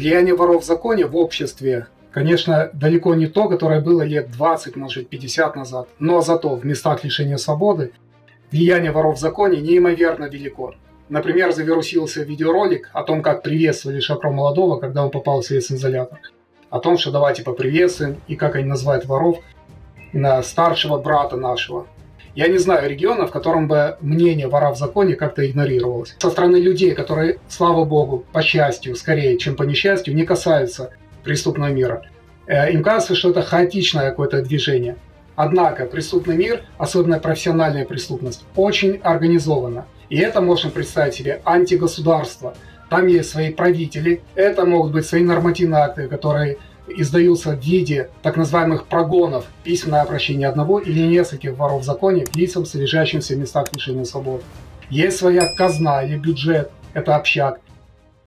Влияние воров в законе в обществе, конечно, далеко не то, которое было лет 20, может 50 назад, но зато в местах лишения свободы влияние воров в законе неимоверно велико. Например, завирусился видеоролик о том, как приветствовали Шапро Молодого, когда он попал в следственный О том, что давайте поприветствуем, и как они называют воров, на старшего брата нашего. Я не знаю региона, в котором бы мнение вора в законе как-то игнорировалось. Со стороны людей, которые, слава богу, по счастью, скорее, чем по несчастью, не касаются преступного мира. Э, им кажется, что это хаотичное какое-то движение. Однако преступный мир, особенно профессиональная преступность, очень организована. И это можно представить себе антигосударство. Там есть свои правители, это могут быть свои нормативные акты, которые издаются в виде так называемых прогонов, письменное обращение одного или нескольких воров в законе к лицам, содержащимся в местах лишения свободы. Есть своя казна или бюджет, это общак.